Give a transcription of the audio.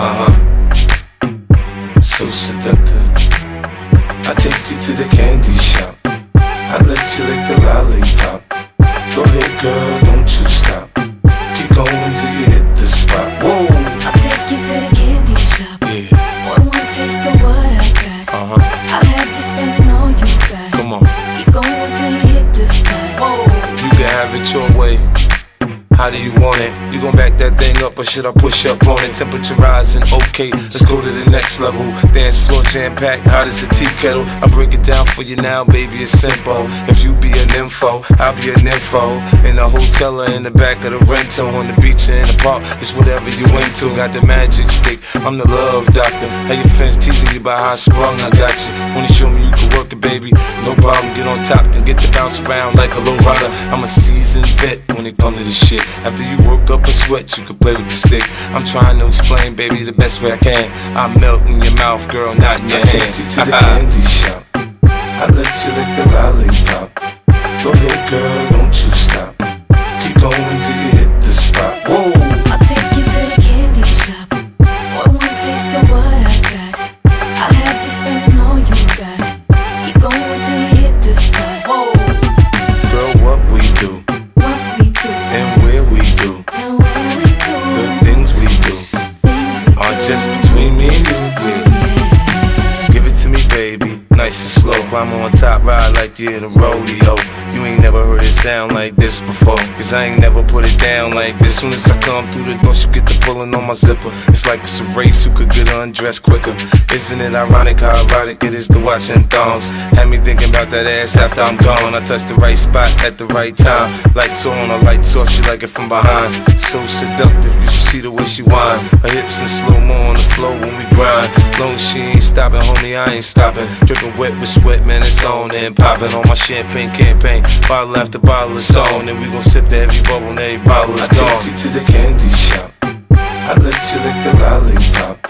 uh-huh. So seductive I take you to the candy shop. How do you want it? You gon' back that thing up or should I push up on it? Temperature rising, okay, let's go to the next level. Dance floor jam packed, hot as a tea kettle. I break it down for you now, baby, it's simple. If you be an info, I'll be an info. In the hotel or in the back of the rental, on the beach or in the park, it's whatever you into. Got the magic stick, I'm the love doctor. How your fans teasing you about how I sprung, I got you. Wanna show me get to bounce around like a low rider. I'm a seasoned vet when it come to this shit. After you work up a sweat, you can play with the stick. I'm trying to explain, baby, the best way I can. I melt in your mouth, girl, not in your I hand. take you to the candy shop. I let you lick the lollipop. Go ahead, girl, Nice and slow. Climb on top, ride like you're in a rodeo. You ain't never heard it sound like this before. Cause I ain't never put it down like this. Soon as I come through the door, she get the pulling on my zipper. It's like it's a race who could get undressed quicker. Isn't it ironic how erotic it is to watch in thongs? Had me thinking about that ass after I'm gone. I touched the right spot at the right time. Lights on, or lights off, she like it from behind. So seductive, you should see the way she whine. Her hips in slow mo on the floor when we grind. Long she ain't stopping, homie, I ain't stopping. Dripping wet with sweat, man, it's on and popping on my champagne campaign. Bottle after bottle is on, and we gon' sip to every bubble and every bottle is I take you to the candy shop. I let you lick the lollipop. Go ahead, girl,